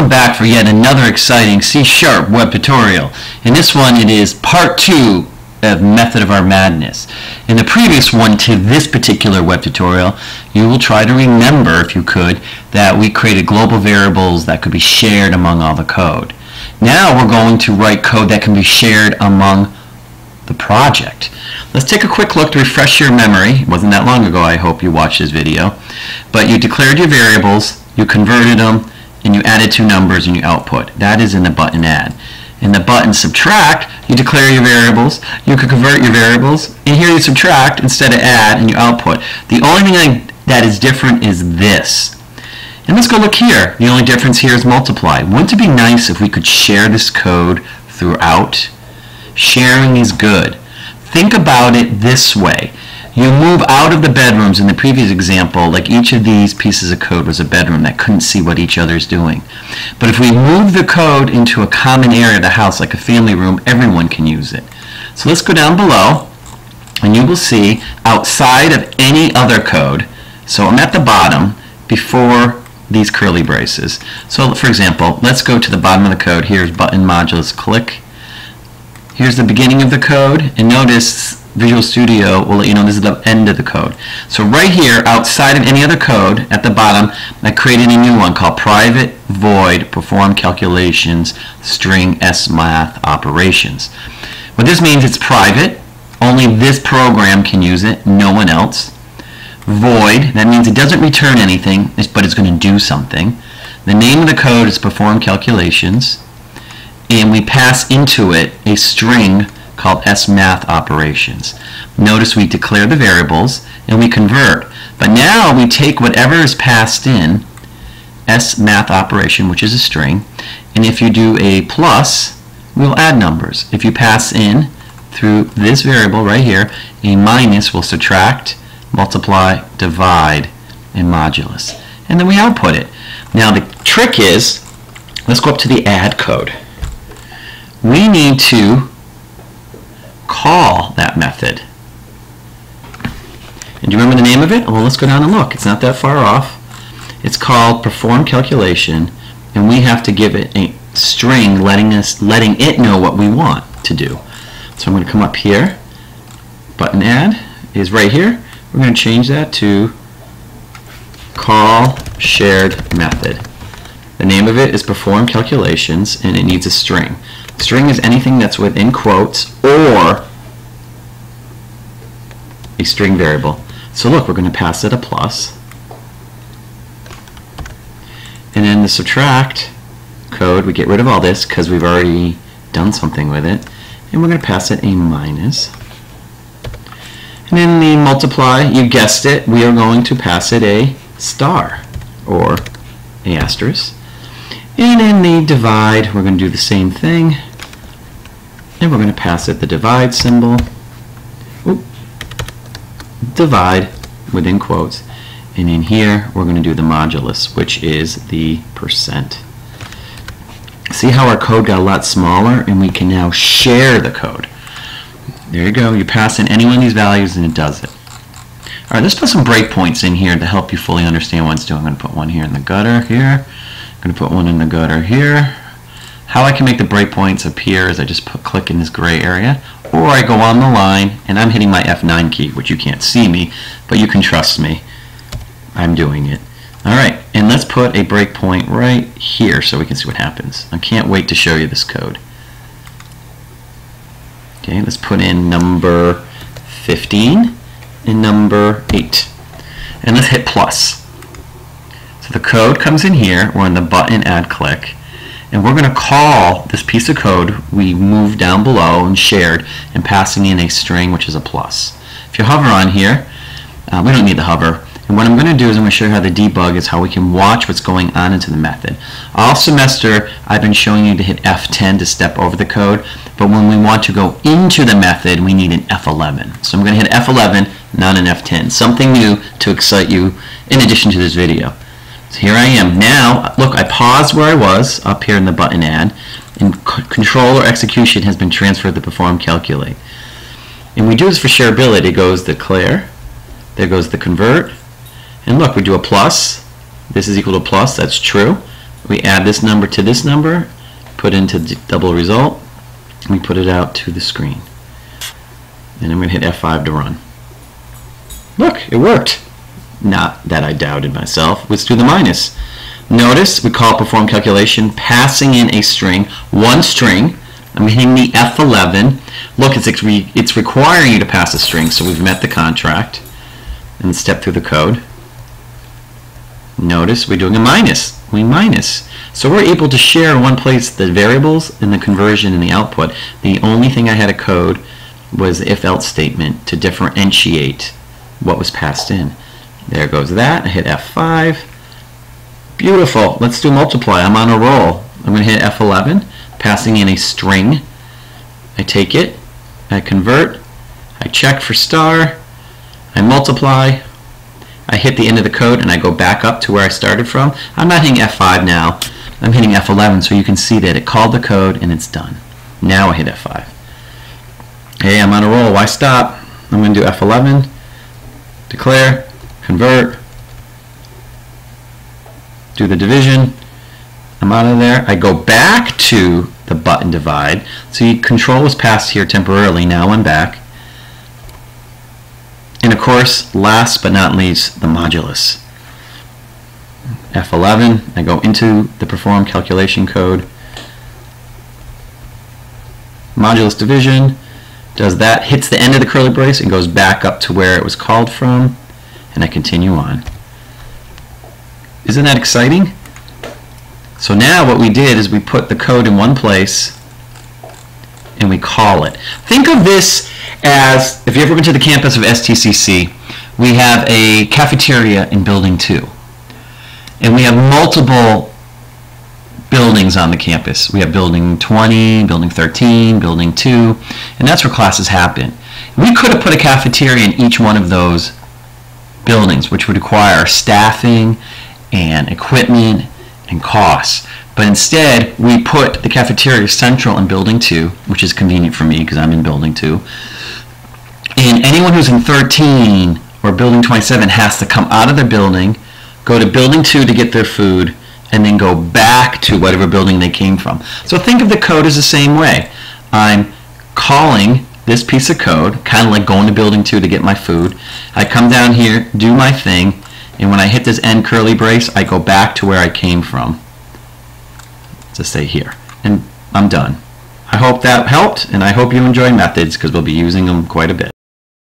Welcome back for yet another exciting C-sharp web tutorial. In this one it is part two of Method of Our Madness. In the previous one to this particular web tutorial you will try to remember if you could that we created global variables that could be shared among all the code. Now we're going to write code that can be shared among the project. Let's take a quick look to refresh your memory. It wasn't that long ago I hope you watched this video. But you declared your variables, you converted them, and you added two numbers and you output. That is in the button add. In the button subtract, you declare your variables, you can convert your variables, and here you subtract instead of add and you output. The only thing that is different is this. And let's go look here. The only difference here is multiply. Wouldn't it be nice if we could share this code throughout? Sharing is good. Think about it this way. You move out of the bedrooms in the previous example, like each of these pieces of code was a bedroom that couldn't see what each other's doing. But if we move the code into a common area of the house, like a family room, everyone can use it. So let's go down below, and you will see outside of any other code, so I'm at the bottom before these curly braces. So for example, let's go to the bottom of the code. Here's button modulus click. Here's the beginning of the code, and notice Visual Studio will let you know this is the end of the code. So right here, outside of any other code, at the bottom, I created a new one called private void perform calculations string smath operations. What this means it's private, only this program can use it, no one else. Void, that means it doesn't return anything, but it's going to do something. The name of the code is perform calculations, and we pass into it a string called smath operations. Notice we declare the variables and we convert. But now we take whatever is passed in, smath operation, which is a string, and if you do a plus, we'll add numbers. If you pass in through this variable right here, a minus will subtract, multiply, divide, and modulus. And then we output it. Now the trick is, let's go up to the add code. We need to call that method. And do you remember the name of it? Well, let's go down and look. It's not that far off. It's called perform calculation, and we have to give it a string letting us letting it know what we want to do. So I'm going to come up here. Button add is right here. We're going to change that to call shared method. The name of it is perform calculations, and it needs a string. String is anything that's within quotes or a string variable. So look, we're going to pass it a plus. And in the subtract code, we get rid of all this because we've already done something with it. And we're going to pass it a minus. And in the multiply, you guessed it, we are going to pass it a star or a asterisk. And in the divide, we're going to do the same thing and we're going to pass it the divide symbol, Oop. divide within quotes, and in here we're going to do the modulus, which is the percent. See how our code got a lot smaller and we can now share the code. There you go, you pass in any one of these values and it does it. Alright, let's put some breakpoints in here to help you fully understand what it's doing. I'm going to put one here in the gutter here. I'm going to put one in the gutter here. How I can make the breakpoints appear is I just put, click in this gray area, or I go on the line and I'm hitting my F9 key, which you can't see me, but you can trust me. I'm doing it. Alright, and let's put a breakpoint right here so we can see what happens. I can't wait to show you this code. Okay, let's put in number 15 and number 8. And let's hit plus. So the code comes in here, we're on the button add click, and we're going to call this piece of code we moved down below and shared and passing in a string which is a plus. If you hover on here, uh, we don't need the hover. And what I'm going to do is I'm going to show you how the debug is how we can watch what's going on into the method. All semester I've been showing you to hit F10 to step over the code, but when we want to go into the method we need an F11. So I'm going to hit F11, not an F10. Something new to excite you in addition to this video. So here I am. Now, look, I paused where I was up here in the button add, and control or execution has been transferred to perform calculate. And we do this for shareability. It goes declare, there goes the convert, and look, we do a plus. This is equal to plus, that's true. We add this number to this number, put into double result, and we put it out to the screen. And I'm going to hit F5 to run. Look, it worked. Not that I doubted myself. Let's do the minus. Notice we call perform calculation passing in a string, one string. I'm hitting the F11. Look, it's, it's requiring you to pass a string, so we've met the contract. And step through the code. Notice we're doing a minus. We minus. So we're able to share in one place the variables and the conversion and the output. The only thing I had to code was the if-else statement to differentiate what was passed in. There goes that. Hit F5. Beautiful. Let's do multiply. I'm on a roll. I'm going to hit F11, passing in a string. I take it, I convert, I check for star, I multiply, I hit the end of the code and I go back up to where I started from. I'm not hitting F5 now. I'm hitting F11 so you can see that it called the code and it's done. Now I hit F5. Hey, I'm on a roll. Why stop? I'm going to do F11, declare, convert, do the division. I'm out of there. I go back to the button divide. See, control was passed here temporarily. Now I'm back. And of course, last but not least, the modulus. F11, I go into the perform calculation code. Modulus division does that, hits the end of the curly brace and goes back up to where it was called from, and I continue on. Isn't that exciting? So now what we did is we put the code in one place and we call it. Think of this as, if you ever went to the campus of STCC, we have a cafeteria in Building 2. And we have multiple buildings on the campus. We have Building 20, Building 13, Building 2, and that's where classes happen. We could have put a cafeteria in each one of those buildings, which would require staffing and equipment and costs. But instead, we put the cafeteria central in Building 2, which is convenient for me because I'm in Building 2. And anyone who's in 13 or Building 27 has to come out of their building, go to Building 2 to get their food, and then go back to whatever building they came from. So think of the code as the same way. I'm calling this piece of code, kind of like going to Building 2 to get my food. I come down here, do my thing, and when I hit this end curly brace, I go back to where I came from. To say here. And I'm done. I hope that helped, and I hope you enjoy methods because we'll be using them quite a bit.